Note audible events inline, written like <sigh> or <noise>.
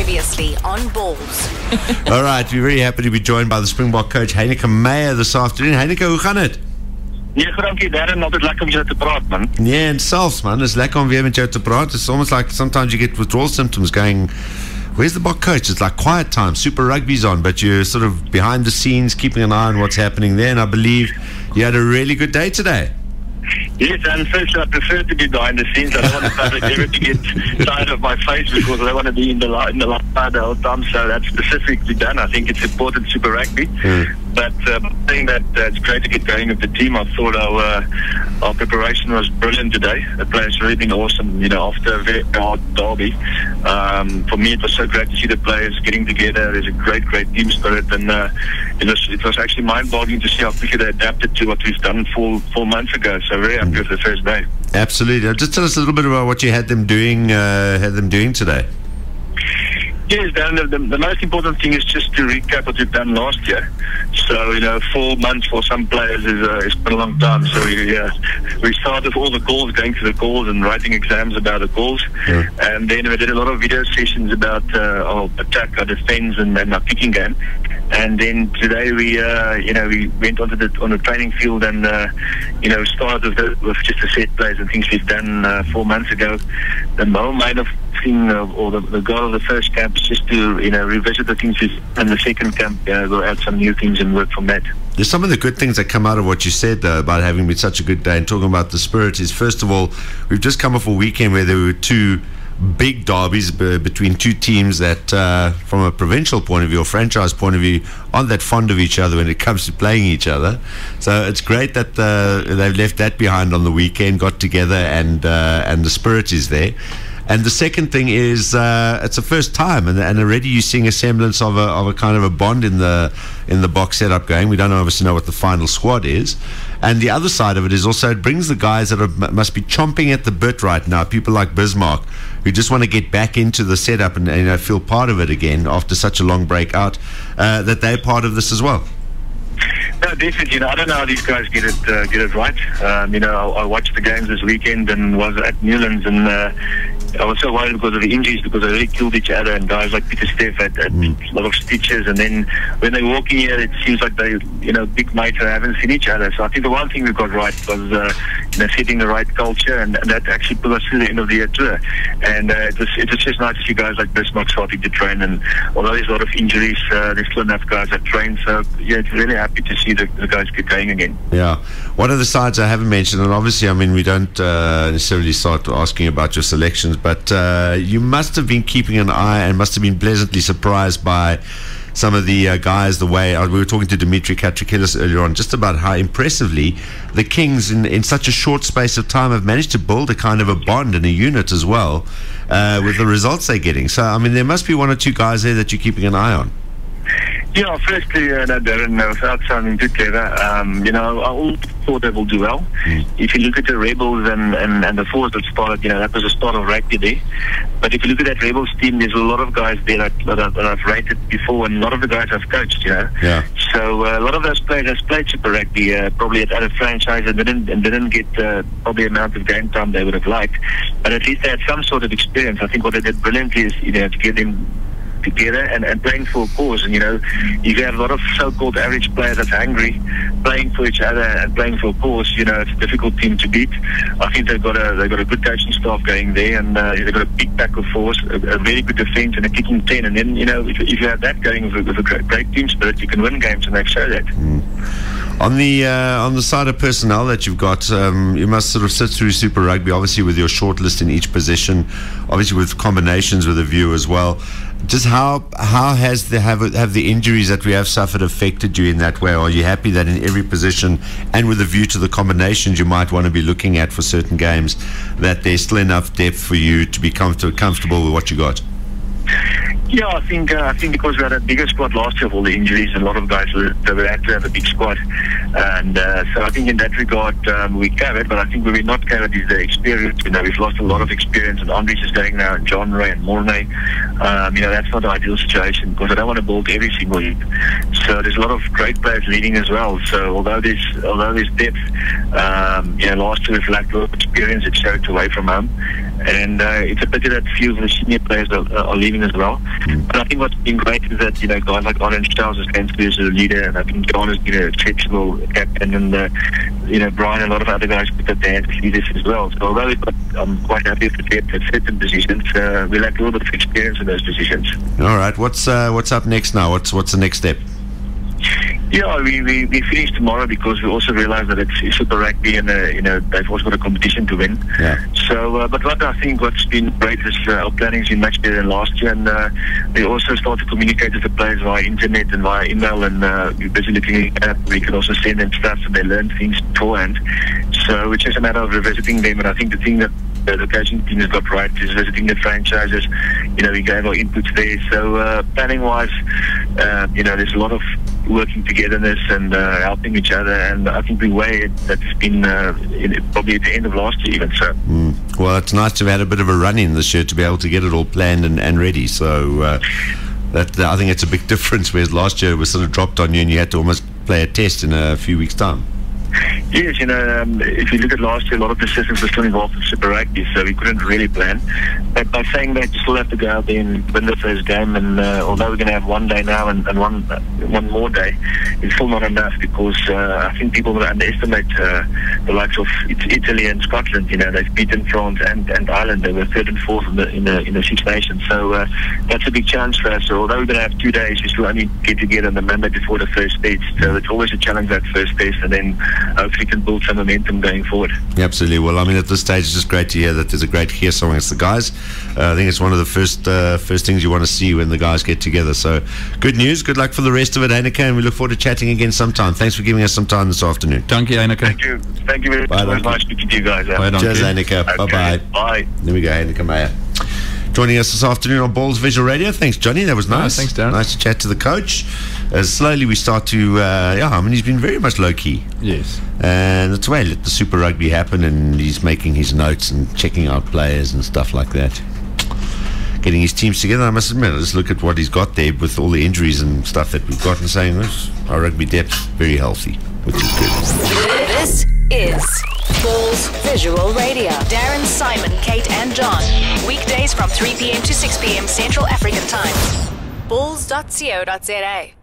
Previously on Ballz. <laughs> All right, we're very happy to be joined by the Springbok coach Heyneke Meyer this afternoon. Heyneke, hoe gaan dit? Nee, goed dankie Darren, altyd lekker om jou te praat man. Nee, en selfs man, it's lekker om weer met jou te praat. It's almost like sometimes you get withdrawal symptoms going Where's the Bok coach? It's like quiet time. Super Rugby's on, but you're sort of behind the scenes, keeping an eye on what's happening there. And I believe you had a really good day today. Yes, and firstly, I prefer to be behind the scenes. I don't want the public ever to get tired of my face because I want to be in the light, in the light the whole time. So that's specifically done. I think it's important Super Rugby. Mm. But um, I think that uh, it's great to get going with the team. I thought our uh, our preparation was brilliant today. The players really been awesome. You know, after a very hard derby, um, for me it was so great to see the players getting together. There's a great, great team spirit, and uh, it was it was actually mind-boggling to see how quickly they adapted to what we've done four four months ago. So very happy with the first day. Absolutely. Just tell us a little bit about what you had them doing. Uh, had them doing today. Yes, Dan, the, the, most important thing is just to recap what we've done last year. So, you know, four months for some players is, uh, is quite a long time. So, we, uh, we started with all the calls, going to the calls and writing exams about the calls. Yeah. And then we did a lot of video sessions about uh, our attack, our defense, and, and our kicking game. And then today we, uh, you know, we went onto the on the training field and, uh, you know, started with, with just the set plays and things we've done uh, four months ago. The whole main of thing or the, the goal of the first camp is just to, you know, revisit the things we've and the second camp, uh, we'll add some new things and work from that. There's some of the good things that come out of what you said though, about having been such a good day and talking about the spirit is first of all, we've just come off a weekend where there were two big derbies b- between two teams that, uh, from a provincial point of view or franchise point of view, aren't that fond of each other when it comes to playing each other. So it's great that uh, they've left that behind on the weekend, got together, and uh, and the spirit is there. And the second thing is uh, it's the first time, and, and already you're seeing a semblance of a, of a kind of a bond in the in the Boks setup going. We don't obviously know what the final squad is, and the other side of it is also it brings the guys that are, must be chomping at the bit right now. People like Bismarck who just want to get back into the setup and, and you know, feel part of it again after such a long break out. Uh, that they're part of this as well. No, definitely. You know, I don't know how these guys get it uh, get it right. Um, you know, I, I, watched the games this weekend and was at Newlands, and uh, I was so worried because of the injuries because they really killed each other. And guys like Peter Steff had, had mm. a lot of stitches, and then when they walk in here, it seems like they, you know, big mates haven't seen each other. So I think the one thing we got right was, uh, you know, setting the right culture, and, and, that actually put us through the end of the year tour. And uh, it was it was just nice to see guys like Bismarck starting to train. And although there's a lot of injuries, uh, there's still enough guys that train. So yeah, it's really happy to see the, the, guys get going again. Yeah. One of the sides I haven't mentioned, and obviously, I mean, we don't uh, necessarily start asking about your selections, but uh, you must have been keeping an eye and must have been pleasantly surprised by some of the uh, guys, the way uh, we were talking to Demetri Catrakilis earlier on, just about how impressively the Kings, in, in such a short space of time, have managed to build a kind of a bond and a unit as well uh, with the results they're getting. So, I mean, there must be one or two guys there that you're keeping an eye on. Yeah, firstly, uh, no, Darren, without sounding too clever, um, you know, I all thought they will do well. Mm. If you look at the Rebels and, and, and the Force that started, you know, that was the start of rugby there. But if you look at that Rebels team, there's a lot of guys there that, that, that I've rated before, and a lot of the guys I've coached, you know. Yeah. So uh, a lot of those players have played Super Rugby, uh, probably at other franchises, and didn't, and didn't get uh, probably the amount of game time they would have liked. But at least they had some sort of experience. I think what they did brilliantly is, you know, to get them together and, and playing for a cause. And, you know, you have a lot of so-called average players that's angry, playing for each other and playing for a cause. You know, it's a difficult team to beat. I think they've got a they've got a good coaching staff going there, and uh, they've got a big back of force, a, a, very good defence, and a kicking ten. And then, you know, if, if you have that going with, with a great, great, team spirit, you can win games, and they've shown that. Mm. On the uh, on the side of personnel that you've got, um, you must sort of sit through Super Rugby, obviously with your short list in each position, obviously with combinations with a view as well. Just how how has the have have the injuries that we have suffered affected you in that way? Are you happy that in every position and with a view to the combinations you might want to be looking at for certain games, that there's still enough depth for you to be comfortable comfortable with what you got? Yeah, I think uh, I think because we had a bigger squad last year of all the injuries, and a lot of guys were, they were had to have a big squad, and uh, so I think in that regard um, we covered. But I think where we're not covered is the experience. You know, we've lost a lot of experience, and Andries is going now, and John Ray and Mornay. Um, you know, that's not the ideal situation because I don't want to build every single year. So there's a lot of great players leading as well. So although there's although there's depth, um, you know, last year we've lacked a lot of experience. It showed away from home. And uh, it's a pity that few of the senior players are, are leaving as well. But I think what's been great is that you know guys like Orange Charles has came through as a leader, and I think John has been an exceptional captain, and uh, you know Brian and a lot of other guys put their hands as leaders as well. So although got, I'm quite happy with the depth at certain positions, uh, we lack a little bit of experience in those positions. All right, what's uh, what's up next now? What's what's the next step? Yeah, we, we, we finish tomorrow because we also realize that it's, it's Super Rugby and, uh, you know, they've also got a competition to win. Yeah. So, uh, but what I think what's been great is uh, our planning's been much better than last year and uh, we also start to communicate with the players via internet and via email and uh, we're busy looking at We can also send them stuff and they learn things beforehand. So it's just a matter of revisiting them and I think the thing that the, the coaching team has got right is visiting the franchises. You know, we gave our inputs there. So uh, planning wise, uh, you know, there's a lot of working togetherness and uh, helping each other. And I think the way that's been uh, in, probably at the end of last year, even so. Mm. Well, it's nice to have had a bit of a run in this year to be able to get it all planned and, and ready. So uh, that I think it's a big <laughs> difference. Whereas last year it was sort of dropped on you and you had to almost play a test in a few weeks' time. Yes, you know, um, if you look at last year, a lot of the systems were still involved in Super Rugby, so we couldn't really plan. But by saying that, you still have to go out there and win the first game. And uh, although we're going to have one day now and, and one uh, one more day, it's still not enough because uh, I think people underestimate uh, the likes of Italy and Scotland. You know, they've beaten France and, and Ireland. They were third and fourth in the in the, in the Six Nations. So uh, that's a big challenge for us. So although we're going to have two days, we still only get together on the Monday before the first test. So it's always a challenge that first test, and then hopefully we can build some momentum going forward. absolutely. Well, I mean, at this stage, it's just great to hear that there's a great so amongst the guys. Uh, I think it's one of the first uh, first things you want to see when the guys get together. So, good news. Good luck for the rest of it, Heyneke, and we look forward to chatting again sometime. Thanks for giving us some time this afternoon. Thank you, Heyneke. Thank you. Thank you very Bye, much. Speaking to you guys. Yeah. Bye, Cheers, Heyneke. Okay. Bye-bye. Bye. There we go, Heyneke Meyer joining us this afternoon on Ballz Visual Radio. Thanks, Johnny. That was nice. thanks, Darren. Nice to chat to the coach. As slowly we start to, uh, yeah, I mean, he's been very much low key. Yes. And that's why let the Super Rugby happen, and he's making his notes and checking out players and stuff like that. Getting his teams together, I must admit, let's look at what he's got there with all the injuries and stuff that we've got and saying our rugby depth very healthy, This is Ballz Visual Radio. Darren, Simon, Kate, and John. Weekdays from 3 p.m. to 6 p.m. Central African Time. Ballz.co.za.